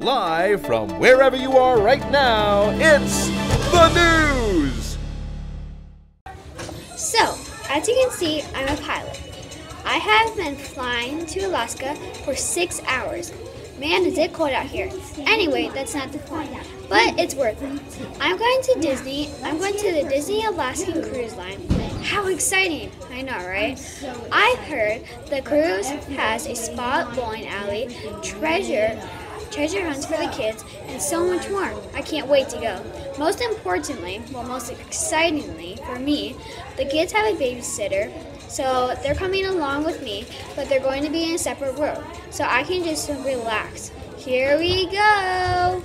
live from wherever you are right now, it's the news! So, as you can see, I'm a pilot. I have been flying to Alaska for six hours. Man, is it cold out here. Anyway, that's not the point. But it's worth it. I'm going to Disney. I'm going to the Disney Alaskan Cruise Line. How exciting! I know, right? I've heard the cruise has a spot bowling alley, treasure, treasure hunts for the kids, and so much more. I can't wait to go. Most importantly, well, most excitingly for me, the kids have a babysitter, so they're coming along with me, but they're going to be in a separate room, so I can just relax. Here we go!